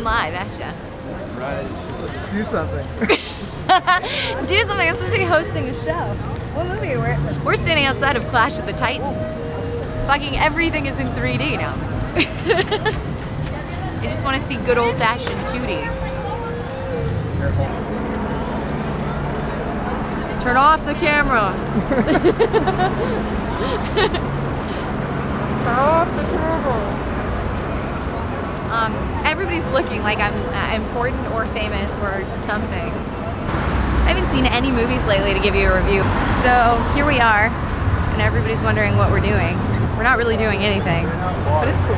coming live at ya. Right. Do something. Do something. I'm supposed to be hosting a show. What movie? We're, we're standing outside of Clash of the Titans. Fucking everything is in 3D now. I just want to see good old fashioned 2D. Turn off the camera. Turn off the camera. Everybody's looking like I'm uh, important or famous or something. I haven't seen any movies lately to give you a review. So here we are, and everybody's wondering what we're doing. We're not really doing anything, but it's cool.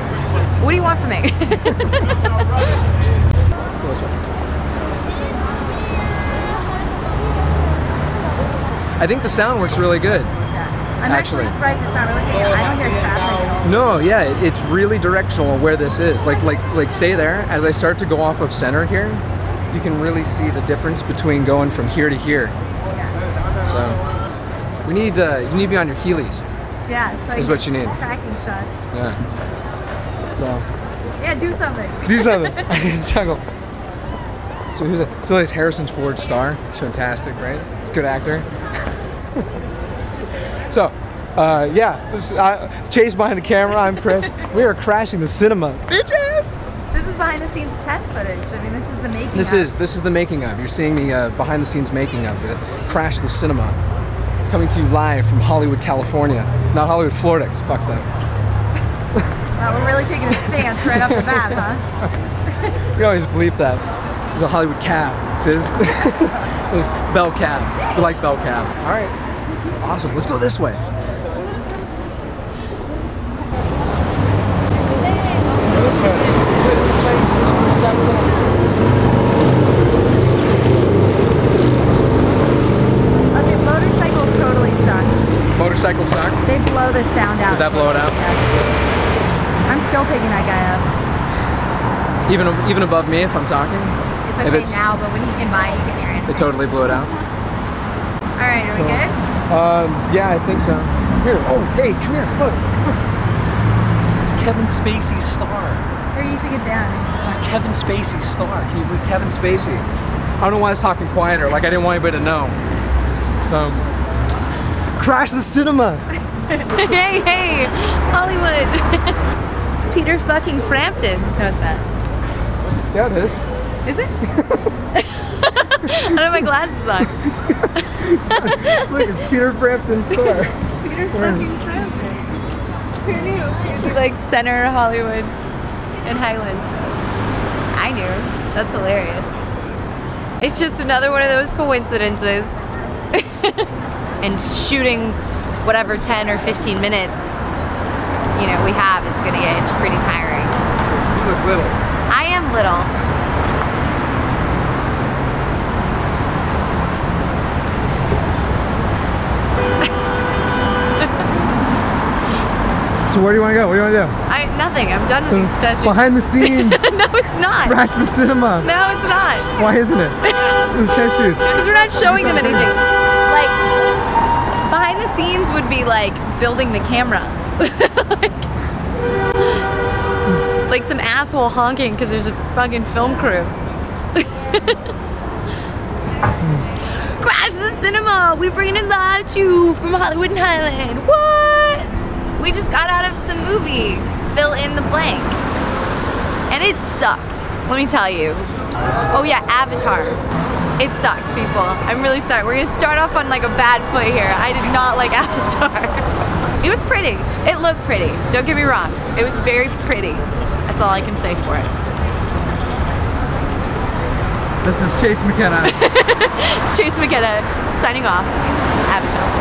What do you want from me? I think the sound works really good. I'm Actually. surprised it's not really good. I don't hear traffic. No, yeah, it- it's really directional where this is. Like, like, like, stay there. As I start to go off of center here, you can really see the difference between going from here to here. So, we need uh, you need to be on your Heelys. Yeah, it's like Is what you need. tracking shots. Yeah. So, Yeah, do something. do something. I can juggle. So who's that? So it's Harrison Ford star. He's fantastic, right? He's a good actor. so, uh, yeah, this, uh, Chase behind the camera. I'm Chris. we are crashing the cinema, bitches. This is behind the scenes test footage. I mean, this is the making. This of. is this is the making of. You're seeing the uh, behind the scenes making of the Crash the Cinema, coming to you live from Hollywood, California. Not Hollywood, Florida. Cause fuck that. Wow, we're really taking a stance right off the bat, huh? We always bleep that. There's a Hollywood cab. It says There's Bell Cab. We like Bell Cab. All right. Awesome. Let's go this way. Okay, motorcycles totally suck. Motorcycle suck. They blow the sound out. Did that blow it out? I'm still picking that guy up. Even even above me if I'm talking. It's If okay it's- now, but when he can buy, you can hear it. It totally blew it out. All right, are we good? Um, yeah, I think so. Here. Oh, hey, come here. Look. It's Kevin Spacey's star. Or you should get down. This is Kevin Spacey's star. Can you believe Kevin Spacey? I don't know why I was talking quieter. Like I didn't want anybody to know. So, crash the cinema. hey, hey, Hollywood. it's Peter fucking Frampton. No, it's not. Yeah, it is. Is it? I don't have my glasses on. Look, it's Peter Frampton's store. It's Peter fucking Frampton. Who knew? He'd like center of Hollywood and Highland. I knew. That's hilarious. It's just another one of those coincidences. and shooting whatever 10 or 15 minutes, you know, we have, it's gonna get, it's pretty tiring. You look little. I am little. So where do you want to go? What do you want to do? I nothing. I'm done with these test shoots. Behind the scenes. no, it's not. crash the cinema. No, it's not. Why isn't it? This is test shoots. Because we're not showing them anything. Behind the scenes would be like building the camera. like, like some asshole honking because there's a fucking film crew. Crash the cinema! We bring it live you from Hollywood and Highland. What? We just got out of some movie. Fill in the blank. And it sucked. Let me tell you. Oh yeah, Avatar. It sucked, people. I'm really sorry. We're gonna start off on like a bad foot here. I did not like Avatar. It was pretty. It looked pretty. Don't get me wrong. It was very pretty. That's all I can say for it. This is Chase McKenna. It's Chase McKenna signing off. Avatar.